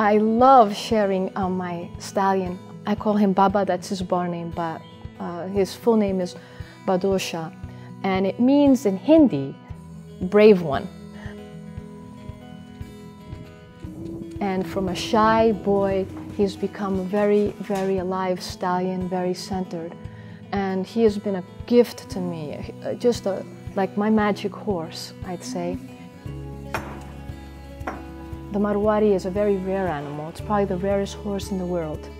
I love sharing uh, my stallion. I call him Baba, that's his bar name, but uh, his full name is Bahadurshah, and it means in Hindi, brave one. And from a shy boy, he's become a very, very alive stallion, very centered. And he has been a gift to me, uh, just a, like my magic horse, I'd say. The Marwari is a very rare animal. It's probably the rarest horse in the world.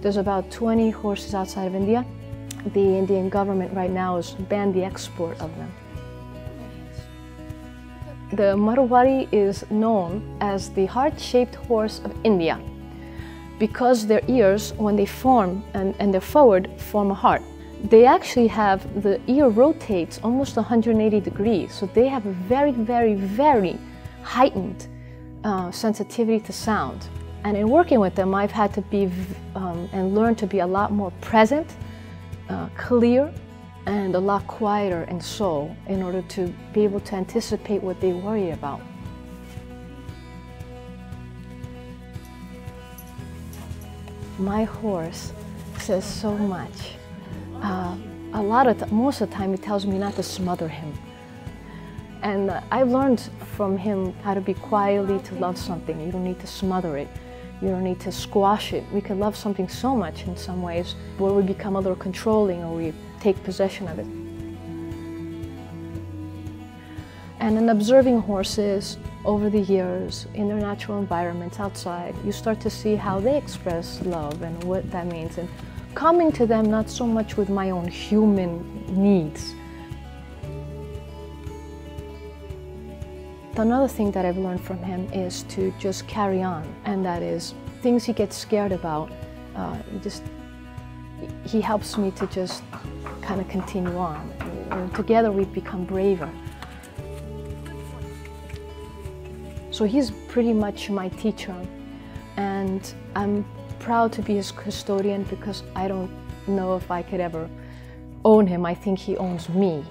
There's about 20 horses outside of India. The Indian government right now has banned the export of them. The Marwari is known as the heart-shaped horse of India because their ears, when they form and, and they're forward, form a heart. They actually have, the ear rotates almost 180 degrees, so they have a very, very, very heightened uh, sensitivity to sound. And in working with them, I've had to be um, and learn to be a lot more present, uh, clear, and a lot quieter in soul in order to be able to anticipate what they worry about. My horse says so much. Uh, a lot of, most of the time, he tells me not to smother him. And uh, I learned from him how to be quietly to love something. You don't need to smother it. You don't need to squash it. We can love something so much in some ways where we become a little controlling or we take possession of it. And in observing horses over the years in their natural environments outside, you start to see how they express love and what that means. And coming to them not so much with my own human needs, Another thing that I've learned from him is to just carry on, and that is things he gets scared about. Uh, just he helps me to just kind of continue on. And together we've become braver. So he's pretty much my teacher, and I'm proud to be his custodian because I don't know if I could ever own him. I think he owns me.